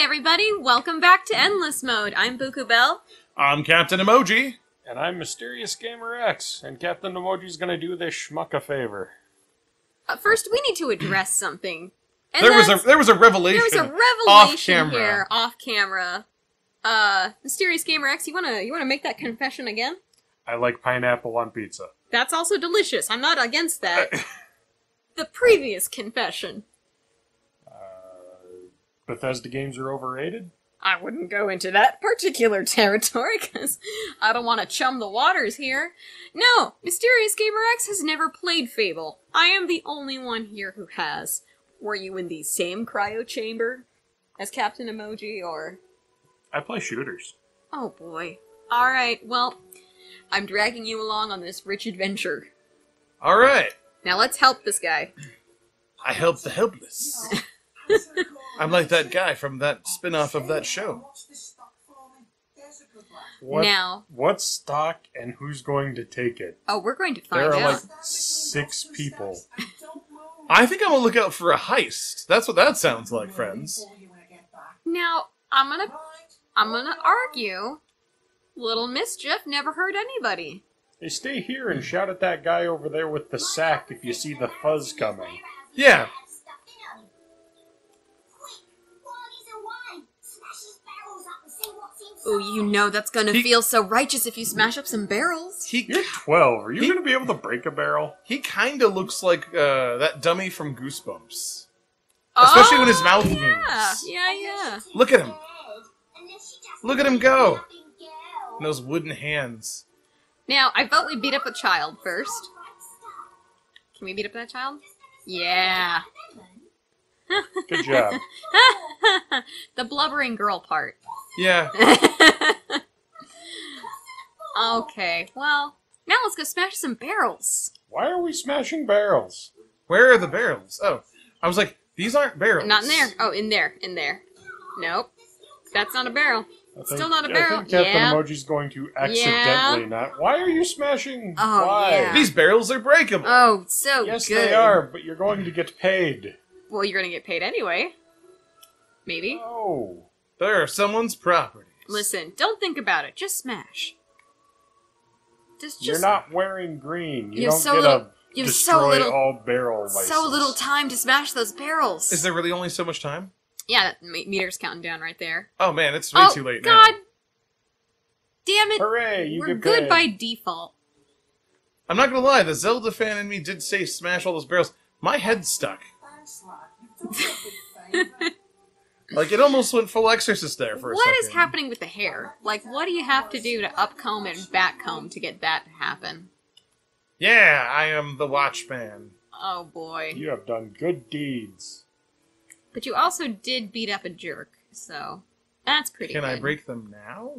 everybody, welcome back to Endless Mode. I'm BeauCoupBelle. I'm Captain Emoji. And I'm Mysterious Gamer X, and Captain Emoji's gonna do this schmuck a favor. Uh, first, we need to address something. And there was a there was a revelation. there was a off revelation camera. here off camera. Uh, Mysterious Gamer X, you wanna you wanna make that confession again? I like pineapple on pizza. That's also delicious. I'm not against that. the previous confession. Bethesda games are overrated? I wouldn't go into that particular territory because I don't want to chum the waters here. No, Mysterious Gamer X has never played Fable. I am the only one here who has. Were you in the same cryo chamber as Captain Emoji or. I play shooters. Oh boy. Alright, well, I'm dragging you along on this rich adventure. All right. Now let's help this guy. I help the helpless. I'm like that guy from that spin-off of that show. What, Now. What stock and who's going to take it? Oh, we're going to find There are out. like six people. I think I'm gonna look out for a heist. That's what that sounds like, friends. Now, I'm gonna I'm gonna argue Little Mischief never hurt anybody. Hey, stay here and shout at that guy over there with the sack if you see the fuzz coming. Yeah. Oh, you know that's gonna He- feel so righteous if you smash up some barrels. He You're 12. Are you He- going to be able to break a barrel? he kind of looks like uh, that dummy from Goosebumps. Especially when his mouth Oh, yeah. moves. Yeah, yeah. Look at him. Look at him go. And those wooden hands. Now, I vote we beat up a child first. Can we beat up that child? Yeah. Good job. the blubbering girl part. Yeah. okay, well, now let's go smash some barrels. Why are we smashing barrels? Where are the barrels? Oh, I was like, these aren't barrels. Not in there. Oh, in there. In there. Nope. That's not a barrel. I Still not a barrel. I think Captain Yeah. Emoji's going to accidentally not. Why are you smashing? Oh, Why? yeah. These barrels are breakable. Oh, so Yes, good. they are, but you're going to get paid. Well, you're gonna get paid anyway. Maybe. Oh. They're someone's property. Listen, don't think about it. Just smash. Just, You're not wearing green. You, You don't so get little- a you have so destroy little- all barrel license. so little time to smash those barrels. Is there really only so much time? Yeah, that me- meter's counting down right there. Oh man, it's way oh too late God! now. Damn it! Hooray! You We're get good paid. by default. I'm not gonna lie, the Zelda fan in me did say smash all those barrels. My head's stuck. Like it almost went full exorcist there for a What second. is happening with the hair? Like, what do you have to do to upcomb and backcomb to get that to happen? Yeah, I am the Watchman. Oh boy! You have done good deeds. But you also did beat up a jerk, so that's pretty. Can I good. break them now?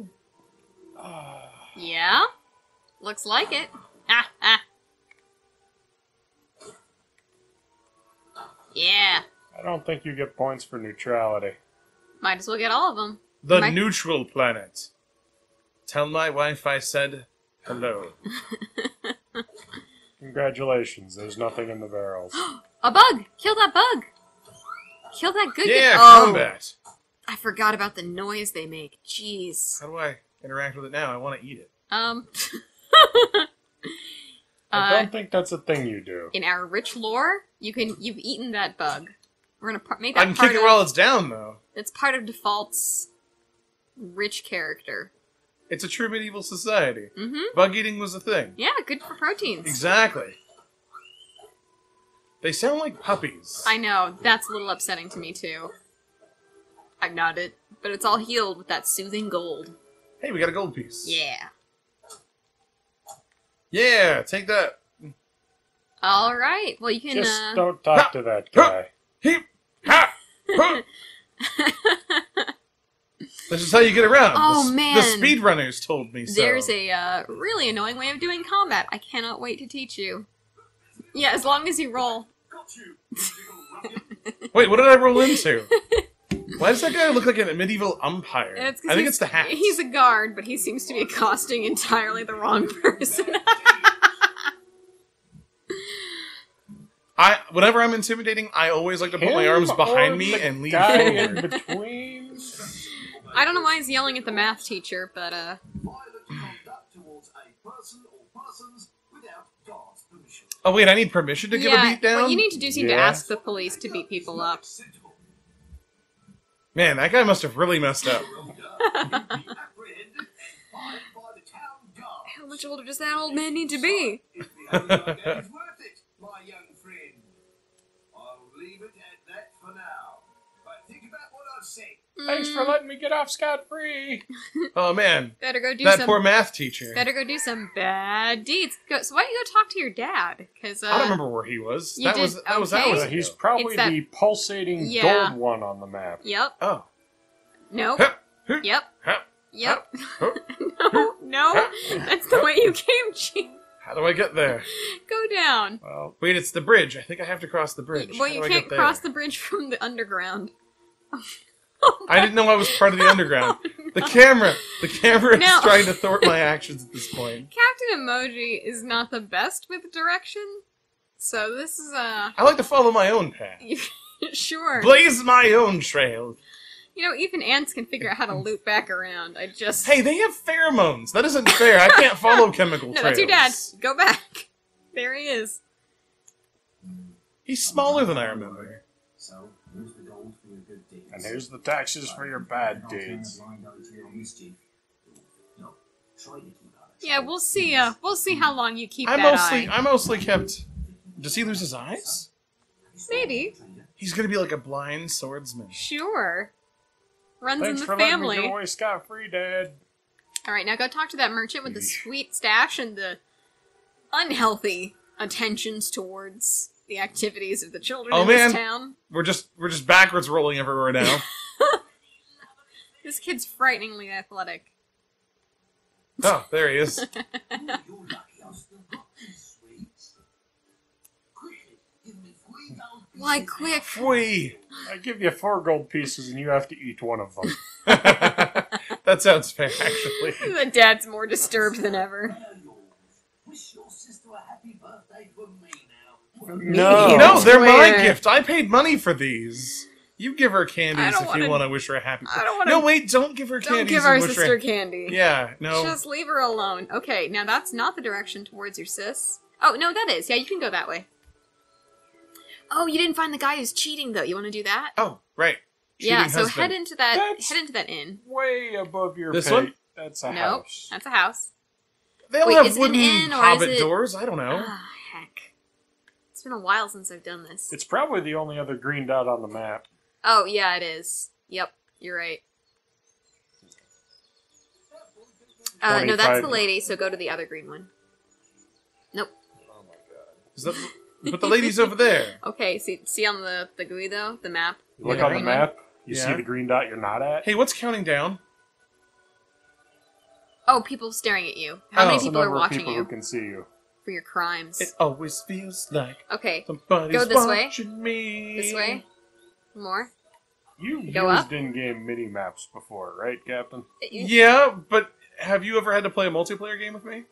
Yeah, looks like it. Ah ah. Don't think you get points for neutrality. might as well get all of them. The My- neutral planet. Tell my wife I said hello. Congratulations. There's nothing in the barrels. A bug! Kill that bug! Kill that good yeah, Oh, combat. I forgot about the noise they make. Jeez. How do I interact with it now? I want to eat it. Um. I uh, don't think that's a thing you do. in our rich lore, you can you've eaten that bug. We're gonna par- make that I can part kick it of, while it's down, though. It's part of default's rich character. It's a true medieval society. Mm-hmm. Bug eating was a thing. Yeah, good for proteins. Exactly. They sound like puppies. I know that's a little upsetting to me too. I got it, but it's all healed with that soothing gold. Hey, we got a gold piece. Yeah. Yeah, take that. All right. Well, you can. Just uh, don't talk to that guy. Ha! Huh! this is how you get around. Oh, the, man. The speedrunners told me so. There's a uh, really annoying way of doing combat. I cannot wait to teach you. Yeah, as long as you roll. Wait, what did I roll into? Why does that guy look like a medieval umpire? I think it's the hat. He's a guard, but he seems to be accosting entirely the wrong person. I whenever I'm intimidating, I always like to put my arms behind me and lean guy in forward. between. I don't know why he's yelling at the math teacher, but uh, violent conduct towards a person or persons without God's permission. Oh wait, I need permission to give a yeah, beat down. what you need to do seem to Yeah. ask the police to beat people up. Man, that guy must have really messed up. You'll be apprehended, fined by the town guard. How much older does that old man need to be? Thanks for letting me get off scot free. oh man, Better go do that some. poor math teacher. Better go do some bad deeds. Go, so why don't you go talk to your dad? Because uh, I don't remember where he was. you that did- was that was okay. hours Uh, ago. he's probably that- the pulsating Yeah. gold one on the map. Yep. Oh. Nope. Hup, hup, Yep. Yep. no. No. That's the way you came, Chief. How do I get there? Go down. Well, Wait, it's the bridge. I think I have to cross the bridge. Well, How you do can't get there? cross the bridge from the underground. I didn't know I was part of the underground. The camera, the camera is trying to thwart my actions at this point. Captain Emoji is not the best with direction, so this is uh I like to follow my own path, sure. blaze my own trail. You know, even ants can figure out how to loop back around. I just Hey, they have pheromones. That isn't fair. I can't follow chemical no, trails. that's your dad. Go back. There he is. He's smaller than I remember. So, here's the gold for your good deeds. and here's the taxes for your bad deeds. No, try to keep out of Yeah, we'll see. Uh, we'll see how long you keep I that mostly, eye. I mostly kept. Does he lose his eyes? Maybe. He's gonna be like a blind swordsman. Sure. Runs Thanks in for the letting me family. get away scot free, Dad. All right, now go talk to that merchant with the sweet stash and the unhealthy attentions towards the activities of the children Oh, in man. this town. We're just, we're just backwards rolling everywhere now. This kid's frighteningly athletic. oh, there he is. You're lucky I've still got these sweets. Quickly, give me three gold pieces Why quick? Whee! I give you four gold pieces and you have to eat one of them. that sounds fair, actually. The dad's more disturbed than ever. They are yours. Wish your sister a happy birthday from me now. No. No, they're my Swear. gift. I paid money for these. You give her I candies don't if wanna- you want to wish her a happy. I don't wanna- No, wait! Don't give her Don't candies. give our and wish her- sister candy. Yeah, no. Just leave her alone. Okay, now that's not the direction towards your sis. Oh, no, that is. Yeah, you can go that way. Oh, you didn't find the guy who's cheating though. You want to do that? Oh, right. yeah, Cheating so husband. head into that That's- head into that inn. Way above your This pay. one? That's a Nope, house. that's a house. They all Wait, have is it an wooden inn or is hobbit it- doors. I don't know. Ah, heck. It's been a while since I've done this. It's probably the only other green dot on the map. Oh, yeah, it is. Yep, you're right. Uh, no, that's the lady, so go to the other green one. Nope. Oh my god. Is that, but the lady's over there. Okay, see see on the, the GUI though, the map? Look on the green one? map. You see the green dot you're not at? Hey, what's counting down? Oh, people staring at you. How Oh. many It's the people are number of watching people you who can see you. For your crimes? It always feels like Okay, somebody's Go this way. watching me. this way. More. You've Go used up? in-game mini maps before, right, Captain? Yeah, but have you ever had to play a multiplayer game with me?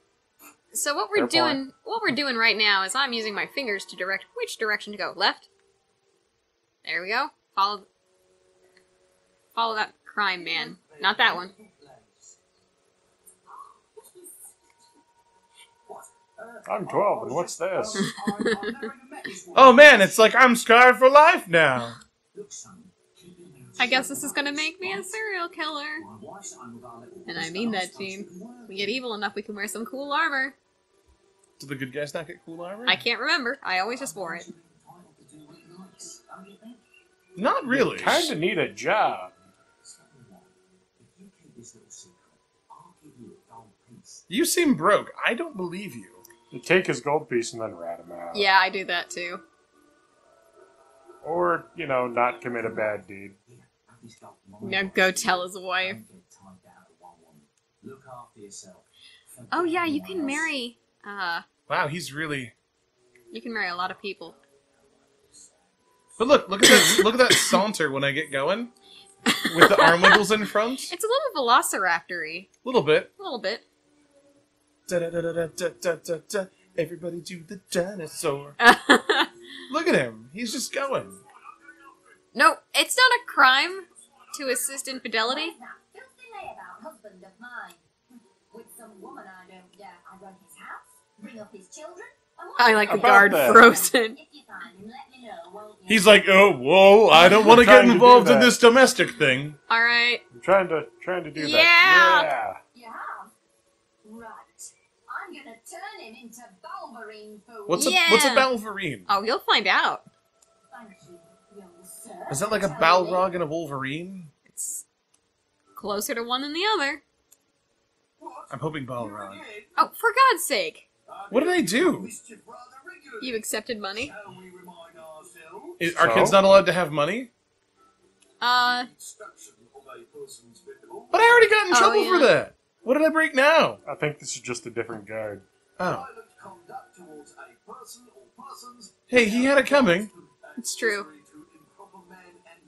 So what we're Fair point. doing, what we're doing right now is I'm using my fingers to direct which direction to go. Left. There we go. Follow. Follow that crime man. Not that one. I'm 12, and what's this? Oh man, it's like I'm scarred for life now. I guess this is gonna make me a serial killer. And I mean that, Gene. We get evil enough, we can wear some cool armor. Do the good guys not get cool armor? I can't remember. I always just wore it. Not really. Kinda need a job. You seem broke. I don't believe you. You take his gold piece and then rat him out. Yeah, I do that too. Or, you know, not commit a bad deed. Now go tell his wife. Look after yourself. Oh yeah, you can marry. Uh, Wow, he's really. you can marry a lot of people. But look, look at that! look at that saunter when I get going, with the arm wiggles in front. It's a little velociraptory, A little bit. a little bit. Everybody do the dinosaur. Look at him. He's just going. no, it's not a crime to assist infidelity. of mine. With some woman I don't doubt. I run his house, bring up his children. and what I like the About guard that. frozen. If you find him, let me know, won't you? He's like, oh, whoa, I don't want to Trying get to do involved in that. this domestic thing. All right. I'm trying to trying to do Yeah. that. You have? Right. I'm gonna turn him into Balverine food. What's a what's a Yeah. Balverine? Oh, you'll find out. You. Is that like a Tell me. Balrog and a Wolverine? It's closer to one than the other. I'm hoping You Balrog. Oh, for God's sake! What did I do? Mischief rather regularly. You accepted money? Shall we remind ourselves? Is, are So? kids not allowed to have money? Uh, Instruction of a person's victim. But I already got in Oh, trouble for that. What did I break now? I think this is just a different guard. Oh, Violent conduct towards a person or persons. Hey, he had it coming. It's true. accessory to improper man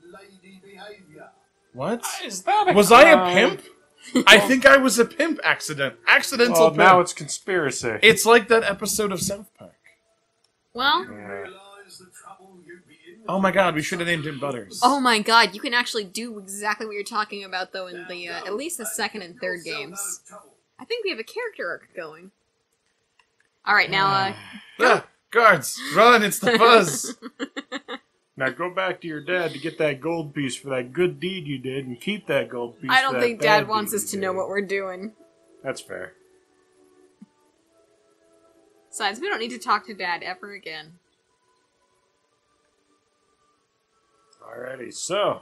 and lady behavior. What? Is that Was I a pimp? I think I was a pimp accident. Accidental Well, pimp. now it's conspiracy. It's like that episode of South Park. well. Yeah. Realize the trouble you'd be in. Oh my god, we should have named him Butters. Oh my god, you can actually do exactly what you're talking about, though, in the uh, at least the second and third games. I think we have a character arc going. All right, now, uh, Ah, guards, run! It's the fuzz. Now go back to your dad to get that gold piece for that good deed you did, and keep that gold piece. I don't think Dad wants us to know what we're doing. That's fair. Besides, we don't need to talk to Dad ever again. Alrighty, so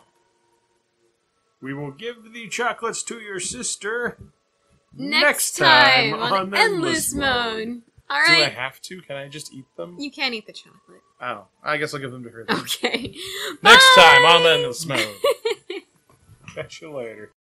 we will give the chocolates to your sister Next, time, on, Endless Mode. All Do I have to? Can I just eat them? you can't eat the chocolate. Oh, I guess I'll give them to her then. Okay. Next time Bye! on Endless Mode. Catch you later.